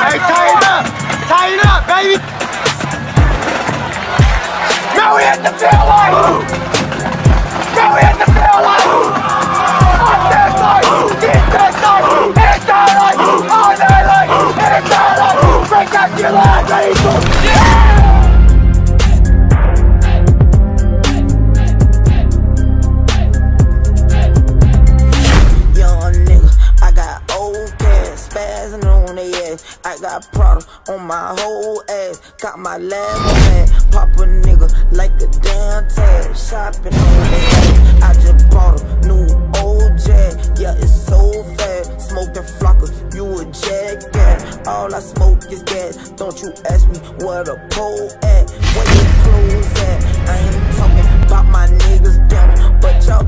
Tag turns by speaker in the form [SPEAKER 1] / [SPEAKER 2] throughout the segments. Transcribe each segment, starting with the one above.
[SPEAKER 1] Tighten up, Tie it up, baby. Now we hit the field line. Now we hit the that line, hit hit. Break out your ready
[SPEAKER 2] spazzing on they ass. I got Prada on my whole ass. Got my lab bag, pop a nigga like a damn tag. Shopping on they. I just bought a new old jag. Yeah, it's so fast. Smoking flocker, you a jackass. All I smoke is gas. Don't you ask me where the pole at, where your clothes at. I ain't talking about my niggas down, but y'all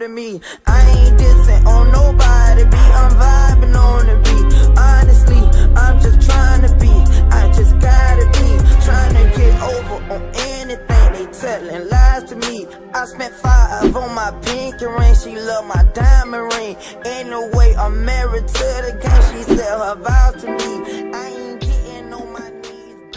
[SPEAKER 2] to me. I ain't dissing on nobody, be I'm vibing on the beat. Honestly, I'm just trying to be, I just gotta be trying to get over on anything they telling lies to me. I spent five on my pinky ring, she love my diamond ring. Anyway, I'm married to the game, she said her vows to me. I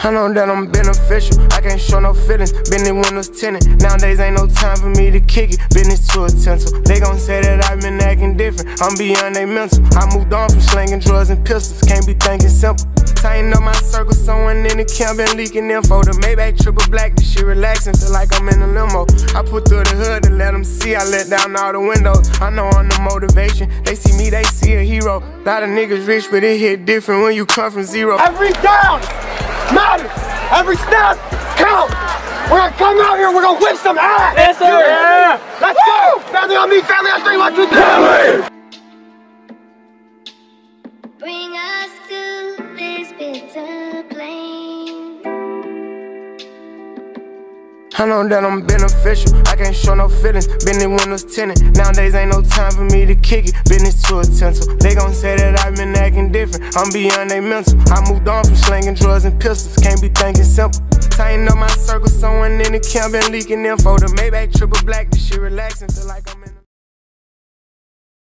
[SPEAKER 3] I know that I'm beneficial. I can't show no feelings. Been in windows tinted. Nowadays ain't no time for me to kick it. Business too utensil. They gon' say that I've been acting different. I'm beyond they mental. I moved on from slinging drugs and pistols. Can't be thinking simple. Tighten up my circle. Someone in the camp been leaking info. The Maybach triple black. This shit relaxing. Feel like I'm in a limo. I put through the hood to let them see. I let down all the windows. I know I'm the motivation. They see me, they see a hero. Lot of niggas rich, but it hit different when you come from zero.
[SPEAKER 1] Every down matters. Every snap counts. We're gonna come out here. We're gonna whip some ass. Yes, sir. Yeah. Let's go. Family on me. Family on three. One, two, three. Family.
[SPEAKER 4] Bring us to this bitter plain.
[SPEAKER 3] I know that I'm beneficial. I can't show no feelings. Been in windows tinted. Nowadays ain't no time for me to kick it. Business too utensil. They gon' say that I've been acting different. I'm beyond they mental. I moved on from slinging drugs and pistols. Can't be thinking simple. Tighten up my circle. Someone in the camp been leaking info. The Maybach triple black. This shit relaxing. Feel like I'm in.